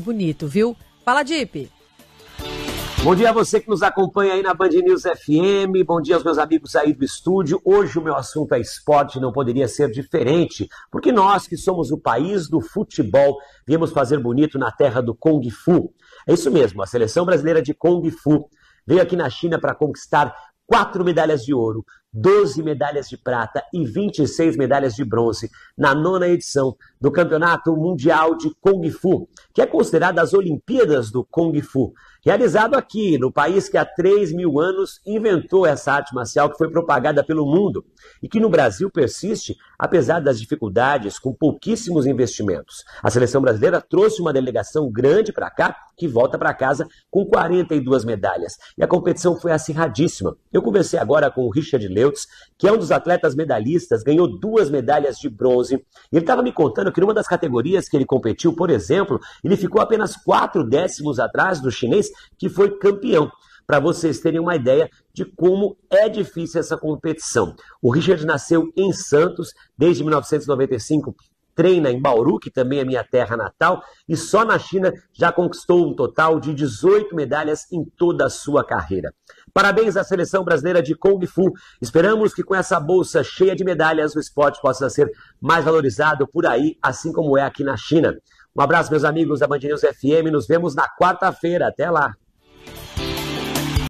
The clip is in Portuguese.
Bonito, viu? Fala, Dip. Bom dia a você que nos acompanha aí na Band News FM. Bom dia aos meus amigos aí do estúdio. Hoje o meu assunto é esporte, não poderia ser diferente, porque nós que somos o país do futebol, viemos fazer bonito na terra do Kung Fu. É isso mesmo, a seleção brasileira de Kung Fu veio aqui na China para conquistar quatro medalhas de ouro, 12 medalhas de prata e 26 medalhas de bronze na nona edição do Campeonato Mundial de Kung Fu, que é considerada as Olimpíadas do Kung Fu, realizado aqui no país que há 3 mil anos inventou essa arte marcial que foi propagada pelo mundo e que no Brasil persiste apesar das dificuldades, com pouquíssimos investimentos. A seleção brasileira trouxe uma delegação grande para cá, que volta para casa com 42 medalhas. E a competição foi acirradíssima. Eu conversei agora com o Richard Que é um dos atletas medalhistas, ganhou duas medalhas de bronze. E ele estava me contando que numa das categorias que ele competiu, por exemplo, ele ficou apenas quatro décimos atrás do chinês, que foi campeão para vocês terem uma ideia de como é difícil essa competição. O Richard nasceu em Santos desde 1995 treina em Bauru, que também é minha terra natal, e só na China já conquistou um total de 18 medalhas em toda a sua carreira. Parabéns à seleção brasileira de Kung Fu. Esperamos que com essa bolsa cheia de medalhas o esporte possa ser mais valorizado por aí, assim como é aqui na China. Um abraço, meus amigos da Band News FM. Nos vemos na quarta-feira. Até lá.